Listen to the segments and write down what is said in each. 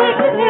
ਕਿਤੇ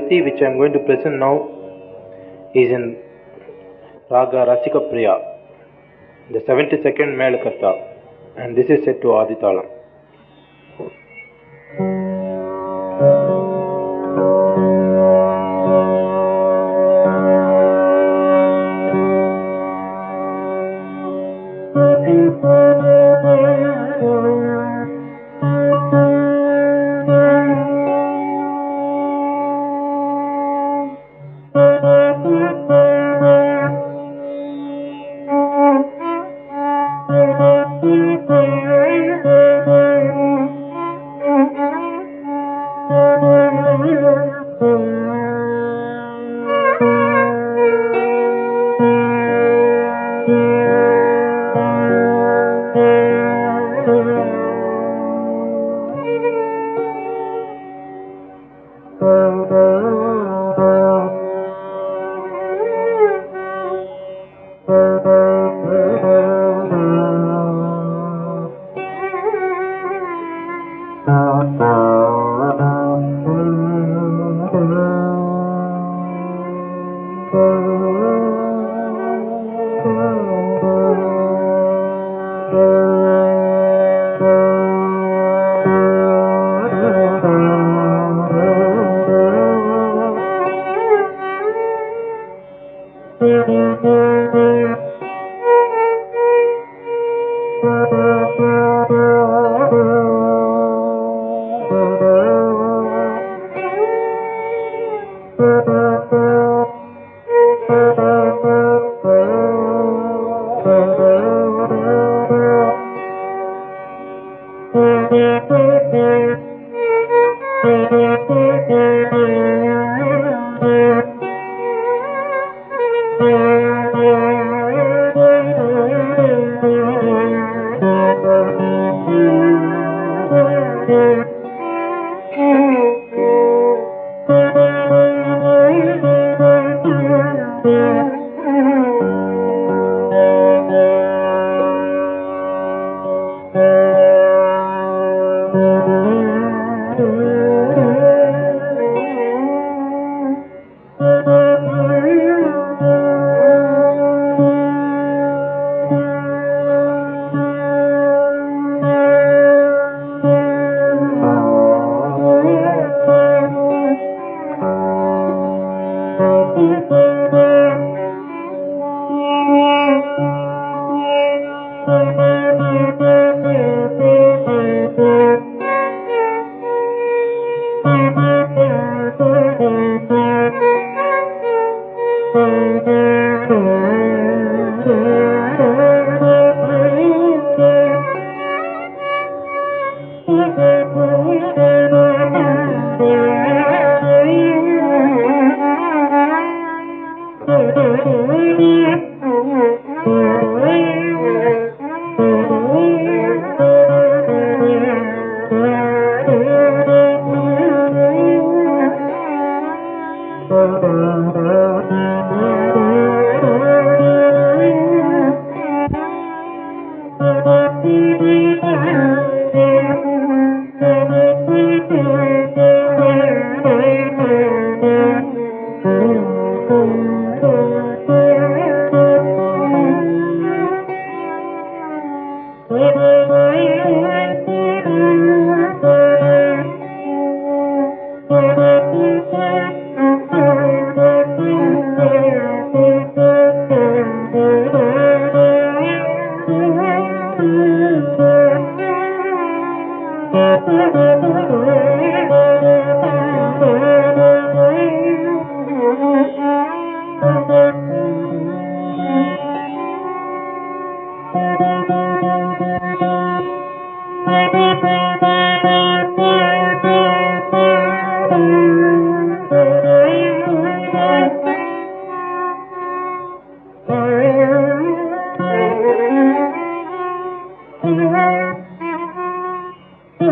Which I am going to present now is in Raga Rasika Priya, the 72nd Melakarta, and this is set to Aditalam.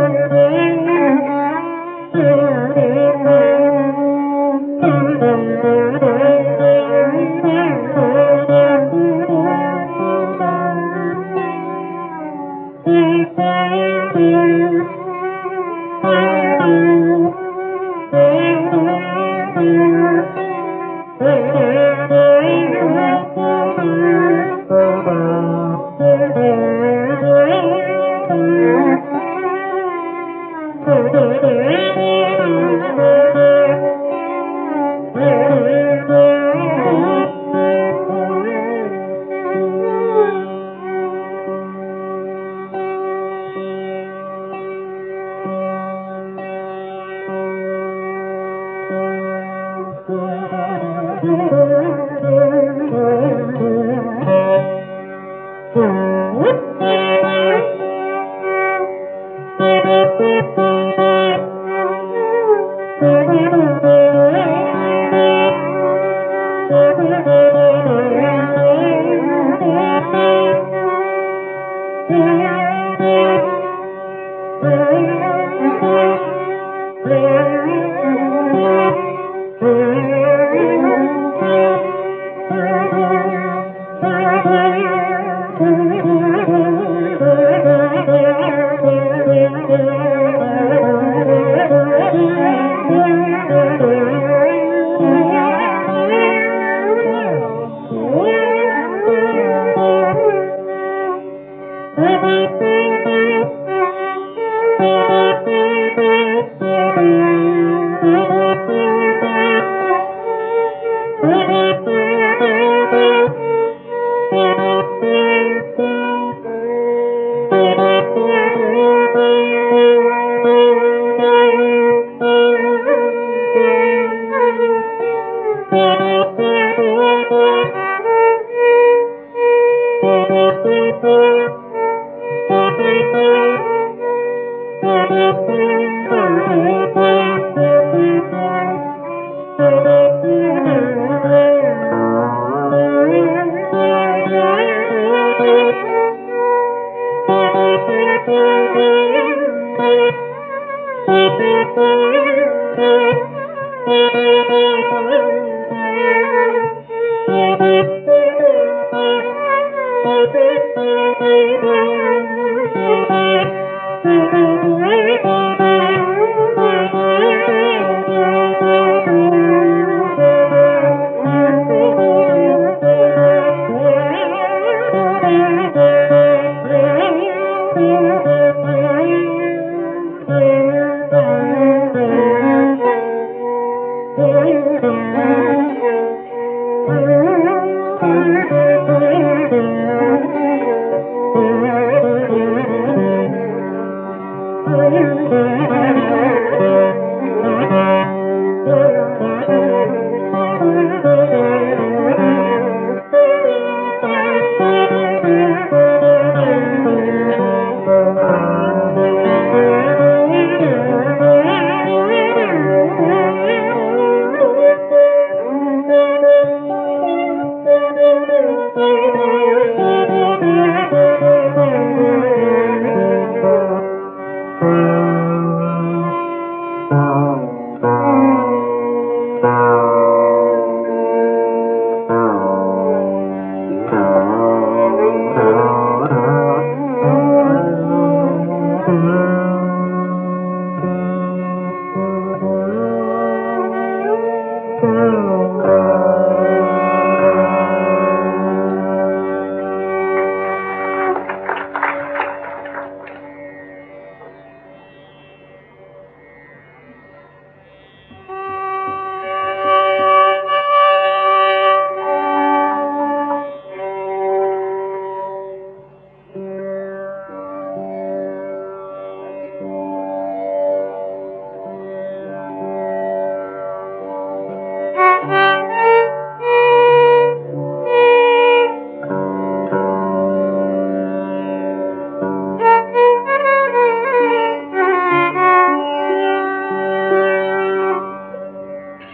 Thank